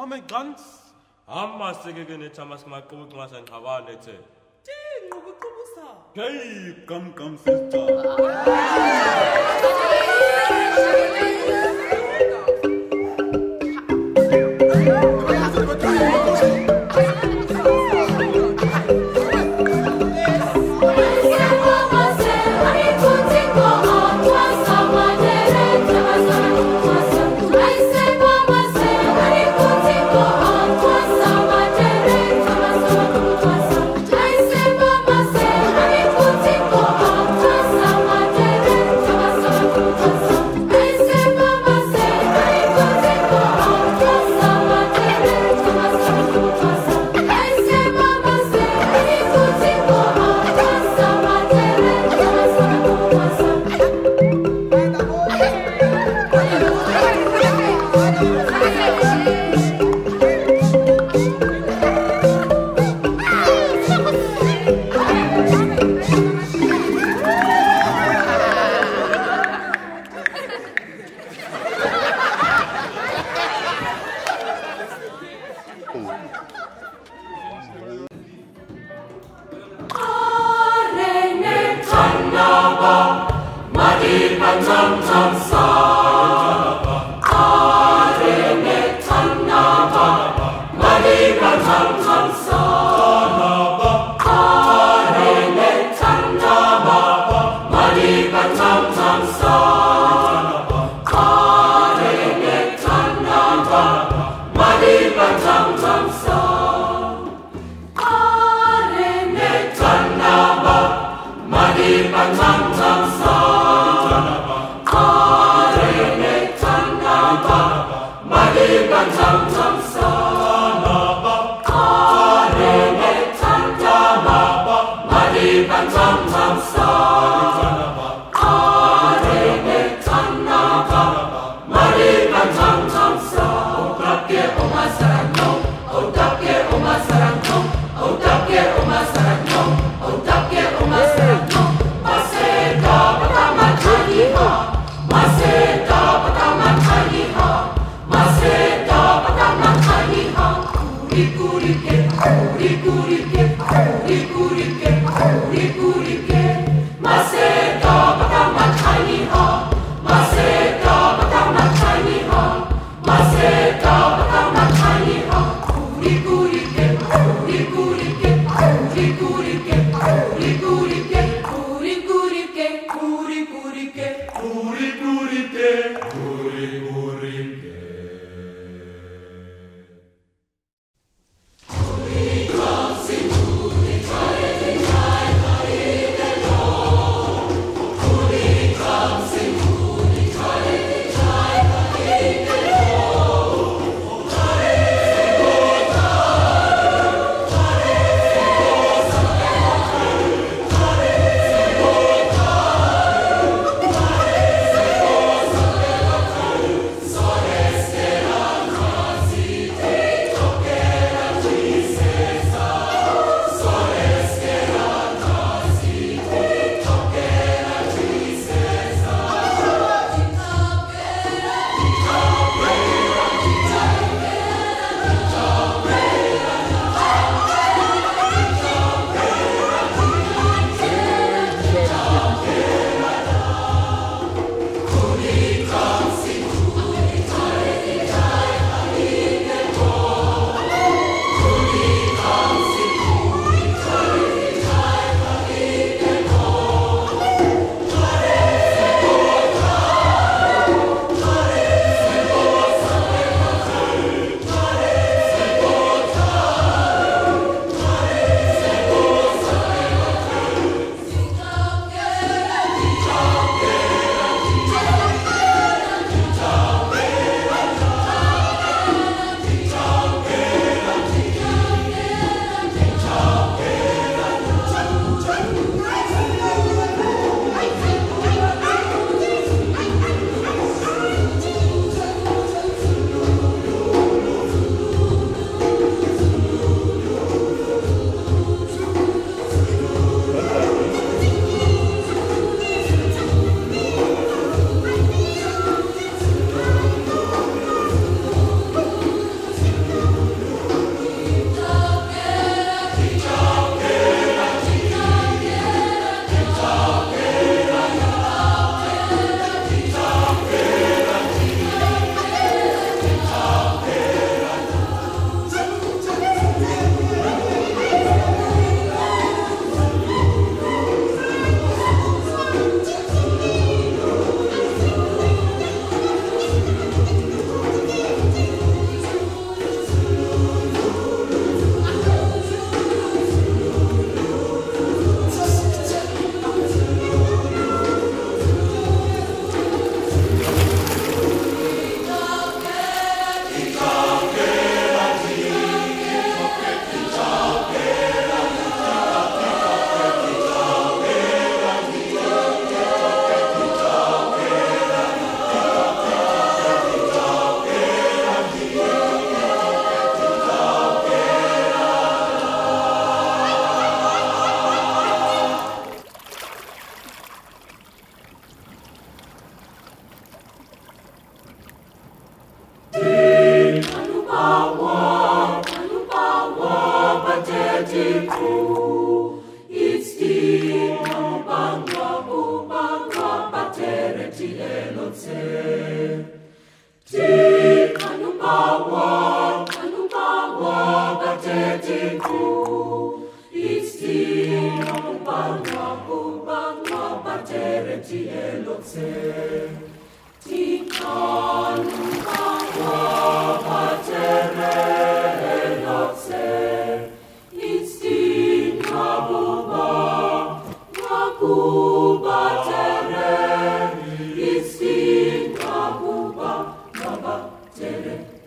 qame gans Amma seke ke ne Thomas maqhubu nxa sanqabane ethe. Ngqubuqubusa. hey kam kam sister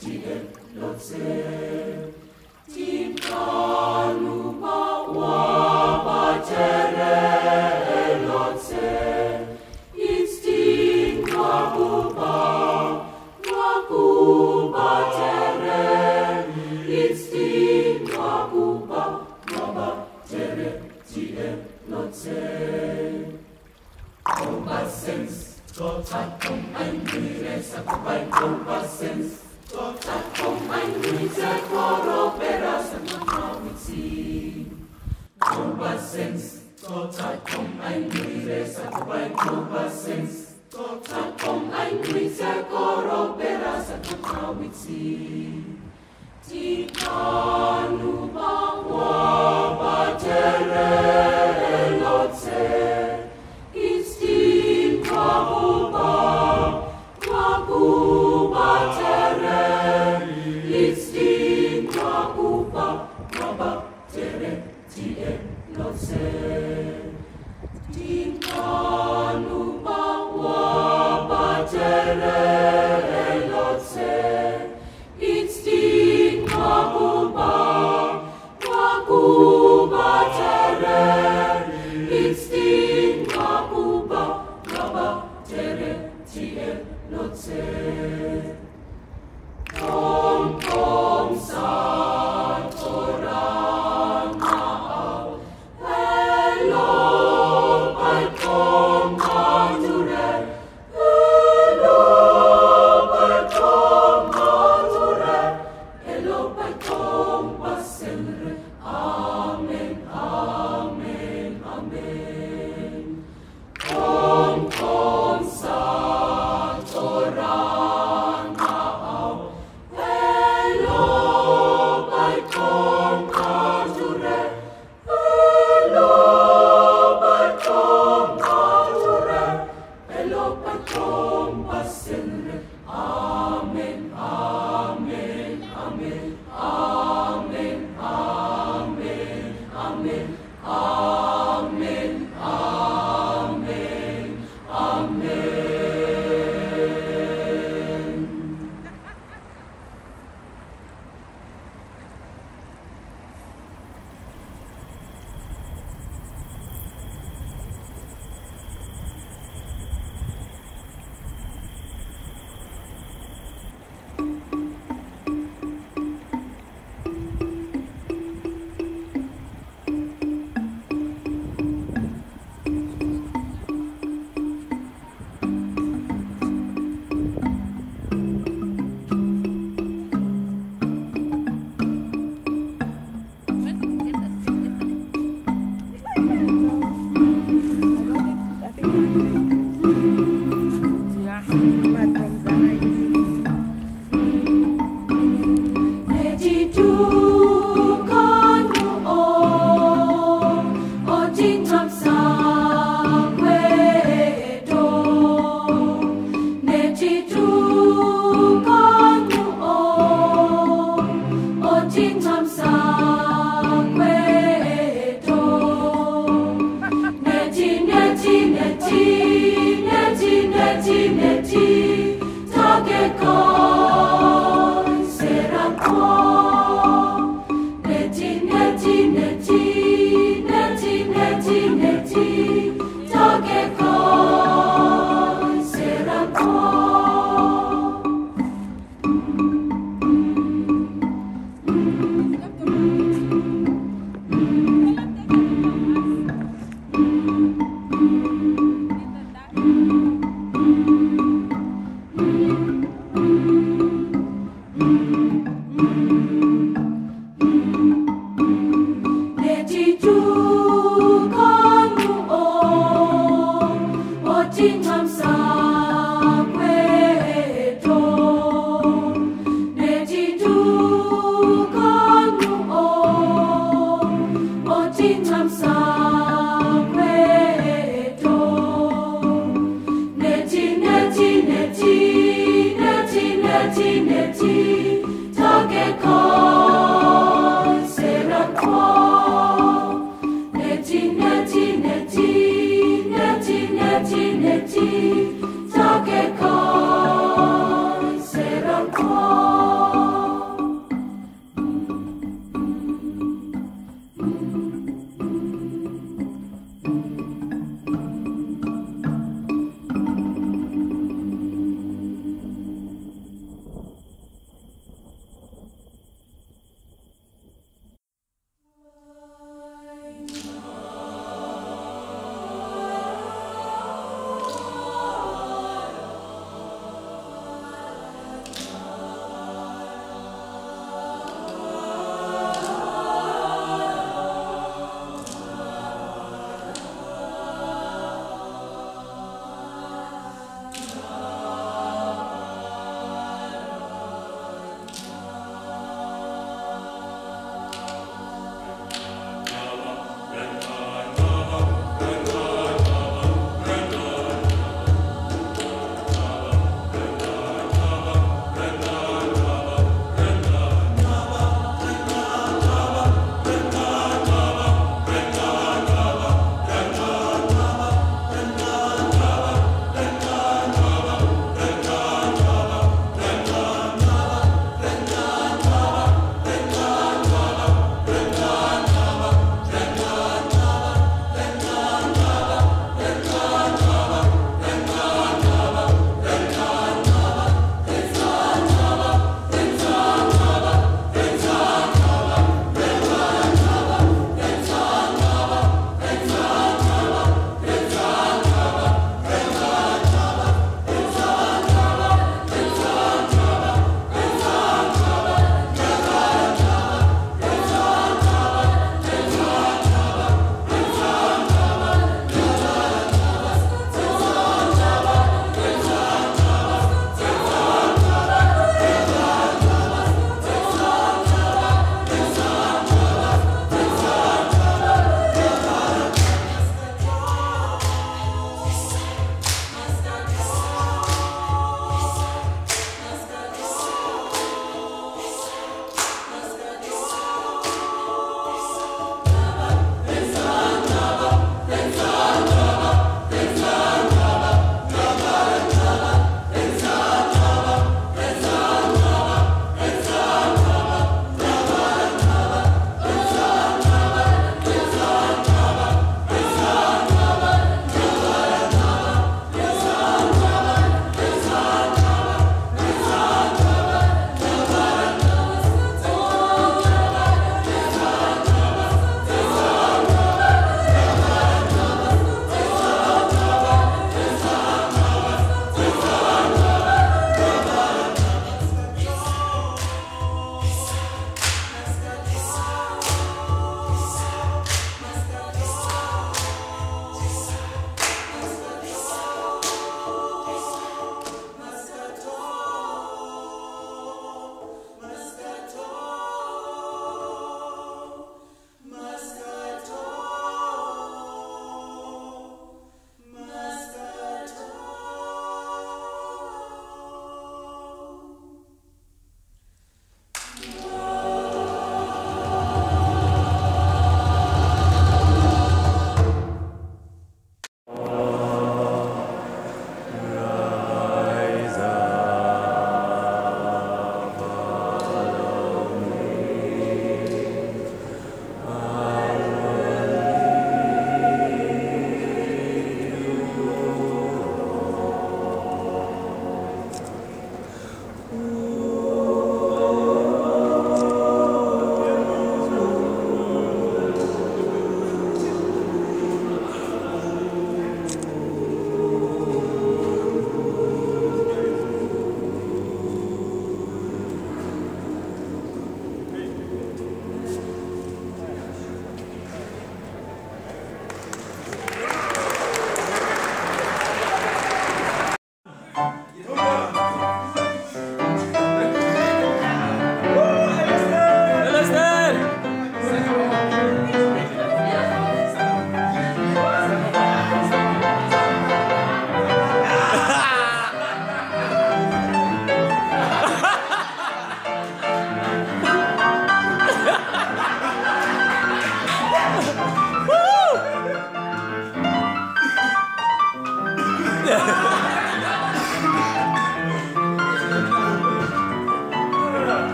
Tiden, Lotse. Moro peras and the crowd sing. Comba sense, tota com ein mires at by comba sense. Tota com and the crowd sing. ticket, not safe.